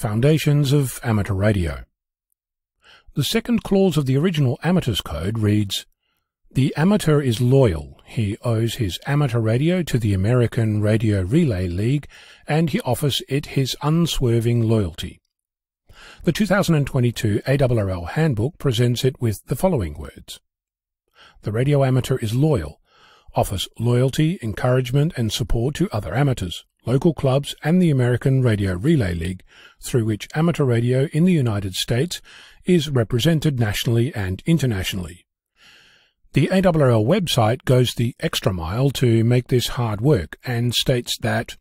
Foundations of Amateur Radio. The second clause of the original Amateurs Code reads, The amateur is loyal. He owes his amateur radio to the American Radio Relay League, and he offers it his unswerving loyalty. The 2022 ARRL Handbook presents it with the following words. The radio amateur is loyal, offers loyalty, encouragement and support to other amateurs, local clubs and the American Radio Relay League, through which amateur radio in the United States is represented nationally and internationally. The ARRL website goes the extra mile to make this hard work and states that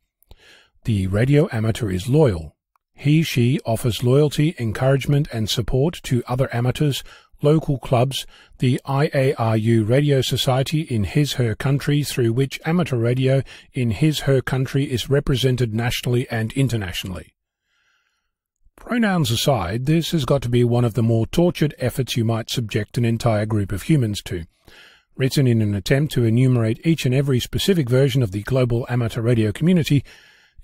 the radio amateur is loyal. He, she offers loyalty, encouragement and support to other amateurs local clubs, the IARU Radio Society in his her country through which amateur radio in his her country is represented nationally and internationally. Pronouns aside, this has got to be one of the more tortured efforts you might subject an entire group of humans to. Written in an attempt to enumerate each and every specific version of the global amateur radio community,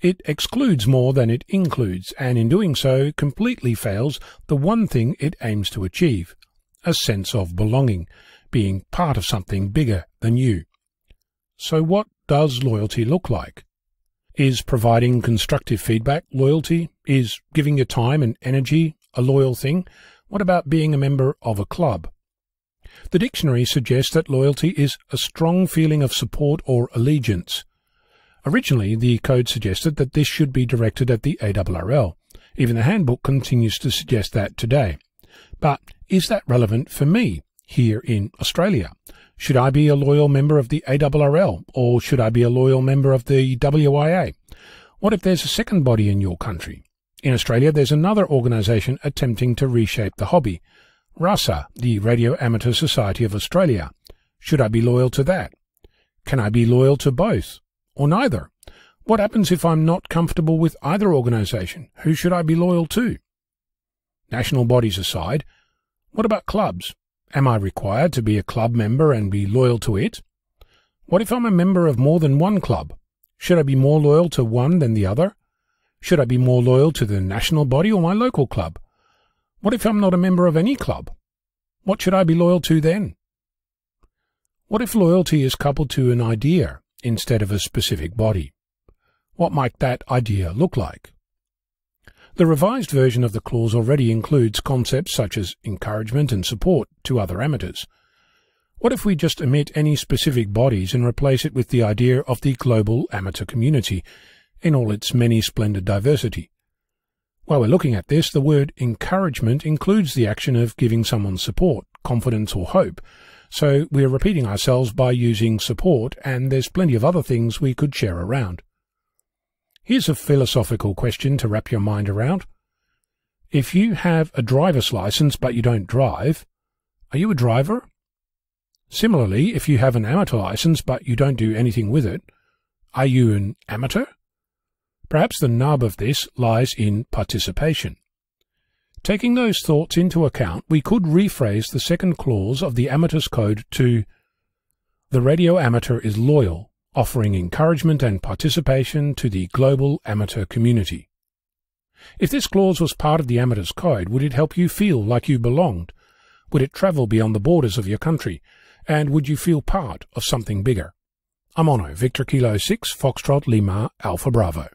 it excludes more than it includes, and in doing so completely fails the one thing it aims to achieve a sense of belonging, being part of something bigger than you. So what does loyalty look like? Is providing constructive feedback loyalty? Is giving your time and energy a loyal thing? What about being a member of a club? The dictionary suggests that loyalty is a strong feeling of support or allegiance. Originally, the code suggested that this should be directed at the ARRL. Even the handbook continues to suggest that today. But is that relevant for me here in Australia? Should I be a loyal member of the ARRL or should I be a loyal member of the WIA? What if there's a second body in your country? In Australia, there's another organisation attempting to reshape the hobby. RASA, the Radio Amateur Society of Australia. Should I be loyal to that? Can I be loyal to both? Or neither? What happens if I'm not comfortable with either organisation? Who should I be loyal to? National bodies aside, what about clubs? Am I required to be a club member and be loyal to it? What if I'm a member of more than one club? Should I be more loyal to one than the other? Should I be more loyal to the national body or my local club? What if I'm not a member of any club? What should I be loyal to then? What if loyalty is coupled to an idea instead of a specific body? What might that idea look like? The revised version of the clause already includes concepts such as encouragement and support to other amateurs. What if we just omit any specific bodies and replace it with the idea of the global amateur community in all its many splendid diversity? While we're looking at this, the word encouragement includes the action of giving someone support, confidence or hope. So we're repeating ourselves by using support and there's plenty of other things we could share around. Here's a philosophical question to wrap your mind around. If you have a driver's license but you don't drive, are you a driver? Similarly, if you have an amateur license but you don't do anything with it, are you an amateur? Perhaps the nub of this lies in participation. Taking those thoughts into account, we could rephrase the second clause of the Amateurs Code to The radio amateur is loyal offering encouragement and participation to the global amateur community. If this clause was part of the Amateurs Code, would it help you feel like you belonged? Would it travel beyond the borders of your country? And would you feel part of something bigger? I'm Onno, Victor Kilo 6, Foxtrot Lima, Alpha Bravo.